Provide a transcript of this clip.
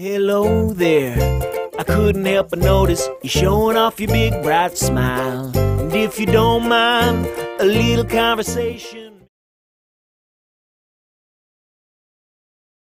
Hello there. I couldn't help but notice you showing off your big bright smile. And if you don't mind, a little conversation.